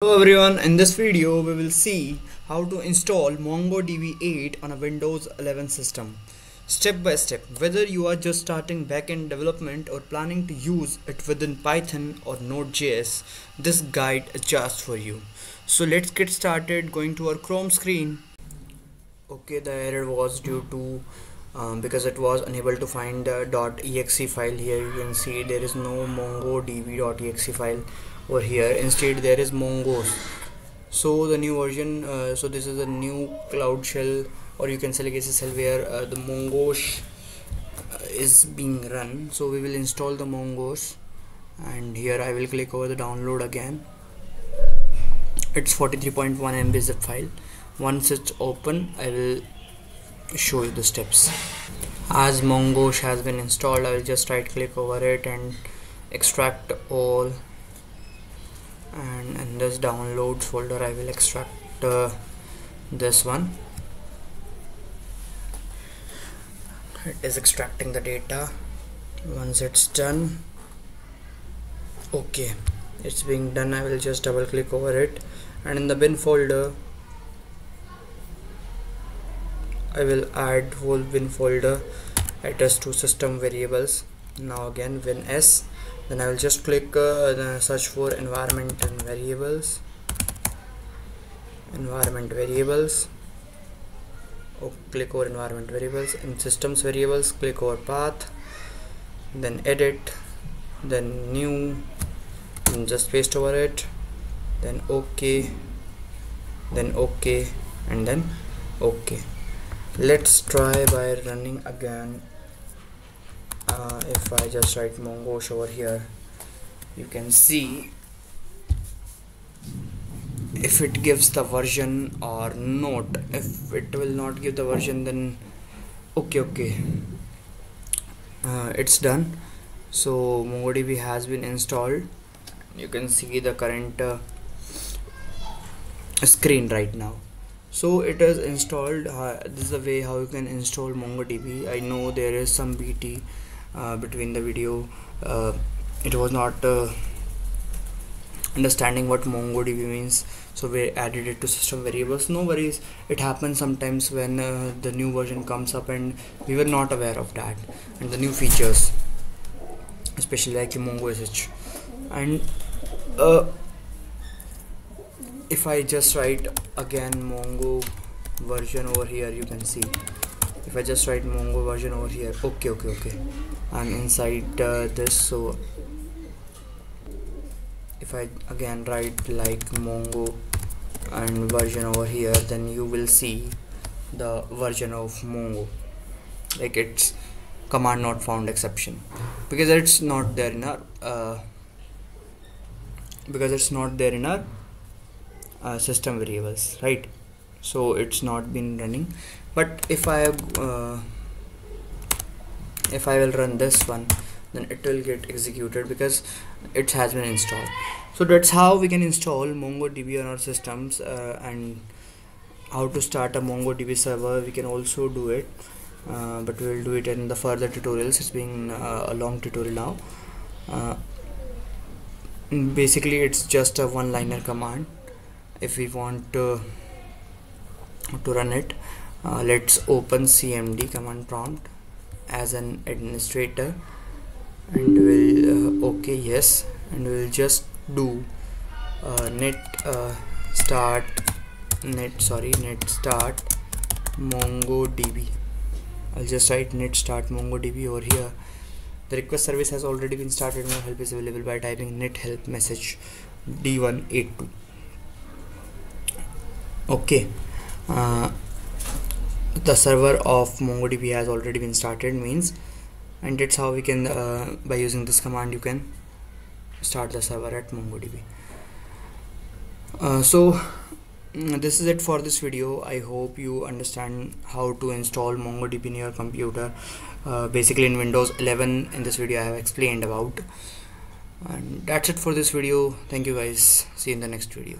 Hello everyone, in this video we will see how to install MongoDB 8 on a Windows 11 system. Step by step, whether you are just starting backend development or planning to use it within Python or Node.js, this guide is just for you. So let's get started going to our Chrome screen. Okay, the error was due to um, because it was unable to find the .exe file here. You can see there is no mongodb.exe file over here. Instead there is mongos. So the new version uh, so this is a new cloud shell or you can say legacy shell where uh, the mongos uh, is being run. So we will install the mongosh and here I will click over the download again. It's 43.1 MB zip file. Once it's open I will show you the steps. As mongosh has been installed I will just right click over it and extract all. And in this downloads folder I will extract uh, this one. It is extracting the data. Once it's done okay it's being done. I will just double click over it. And in the bin folder I will add whole bin folder address to system variables. Now again win s. Then I will just click uh, search for environment and variables. Environment variables. Oh, click over environment variables. In systems variables click over path. Then edit. Then new. And just paste over it. Then ok then ok and then ok let's try by running again. Uh, if I just write mongosh over here you can see if it gives the version or not. If it will not give the version then okay okay. Uh, it's done. So MongoDB has been installed. You can see the current uh, screen right now so it is installed uh, this is the way how you can install MongoDB. I know there is some BT uh, between the video. Uh, it was not uh, understanding what mongodb means so we added it to system variables. No worries. It happens sometimes when uh, the new version comes up and we were not aware of that and the new features especially like mongo sh and uh, if i just write again mongo version over here you can see. If I just write Mongo version over here okay okay okay. I'm inside uh, this so if I again write like Mongo and version over here then you will see the version of Mongo. Like it's command not found exception. Because it's not there in our uh, because it's not there in our uh, system variables right? So it's not been running. But if I uh, if I will run this one then it will get executed because it has been installed. So that's how we can install MongoDB on our systems uh, and how to start a MongoDB server we can also do it. Uh, but we'll do it in the further tutorials. It's been uh, a long tutorial now. Uh, basically it's just a one-liner command if we want to run it uh, let's open cmd command prompt as an administrator and we'll uh, okay yes and we'll just do uh, net start net sorry net start mongodb. I'll just write net start mongodb over here. The request service has already been started. No help is available by typing net help message d182 okay. Uh, the server of mongodb has already been started means and that's how we can uh, by using this command you can start the server at mongodb. Uh, so mm, this is it for this video. I hope you understand how to install mongodb in your computer uh, basically in windows 11 in this video i have explained about. And that's it for this video. Thank you guys. See you in the next video